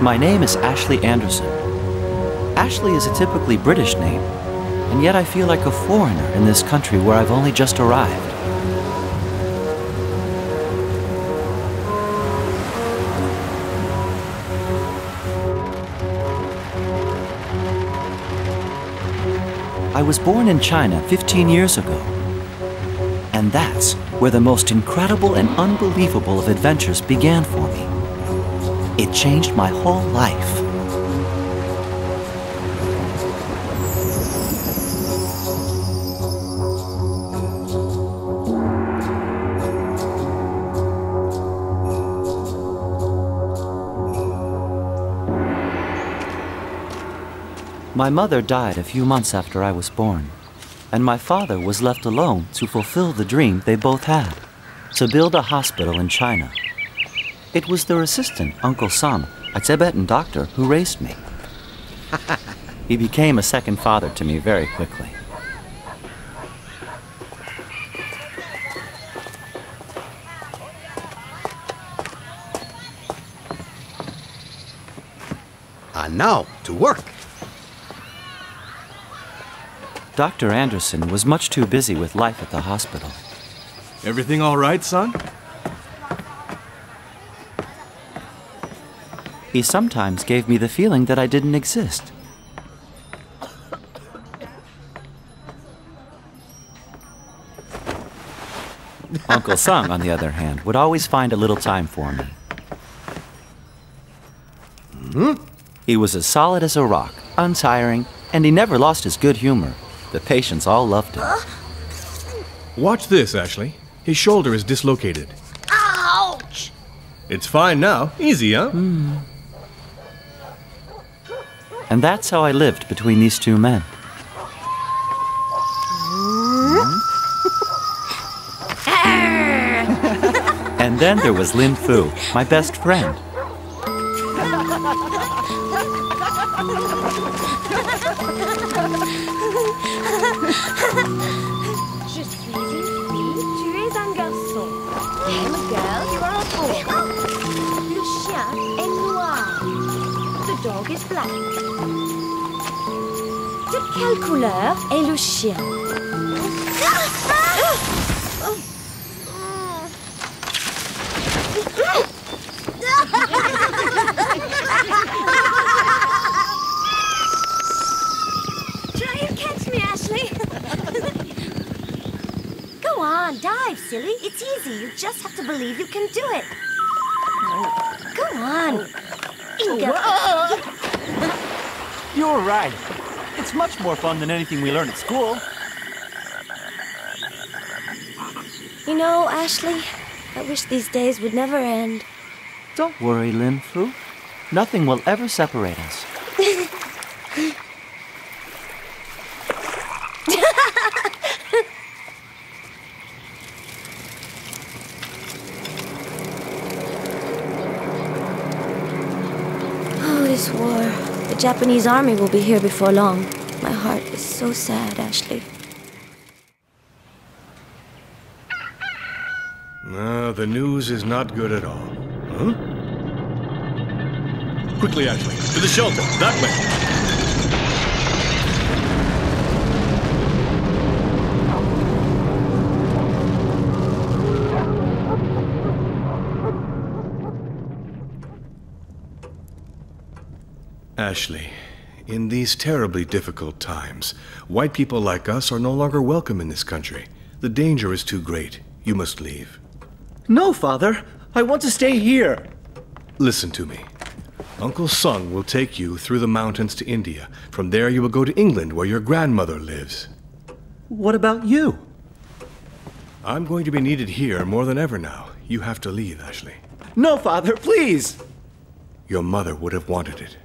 My name is Ashley Anderson. Ashley is a typically British name, and yet I feel like a foreigner in this country where I've only just arrived. I was born in China 15 years ago. And that's where the most incredible and unbelievable of adventures began for me. It changed my whole life. My mother died a few months after I was born, and my father was left alone to fulfill the dream they both had to build a hospital in China. It was their assistant, Uncle Sung, a Tibetan doctor, who raised me. he became a second father to me very quickly. And now, to work. Dr. Anderson was much too busy with life at the hospital. Everything all right, son? He sometimes gave me the feeling that I didn't exist. Uncle Sung, on the other hand, would always find a little time for me. Hmm? He was as solid as a rock, untiring, and he never lost his good humor. The patients all loved him. Watch this, Ashley. His shoulder is dislocated. Ouch! It's fine now. Easy, huh? Hmm. And that's how I lived between these two men. and then there was Lin Fu, my best friend. Je suis une fille, tu es un garçon. I'm a girl, you are a boy. Dog is black. De quelle couleur est le chien Try and catch me, Ashley. Go on, dive, silly. It's easy. You just have to believe you can do it. Go on. Inga. You're right. It's much more fun than anything we learn at school. You know, Ashley, I wish these days would never end. Don't worry, Lin Fu. Nothing will ever separate us. Oh, this war. The Japanese army will be here before long. My heart is so sad, Ashley. No, the news is not good at all. Huh? Quickly, Ashley. To the shelter. That way. Ashley, in these terribly difficult times, white people like us are no longer welcome in this country. The danger is too great. You must leave. No, Father. I want to stay here. Listen to me. Uncle Sung will take you through the mountains to India. From there, you will go to England, where your grandmother lives. What about you? I'm going to be needed here more than ever now. You have to leave, Ashley. No, Father, please. Your mother would have wanted it.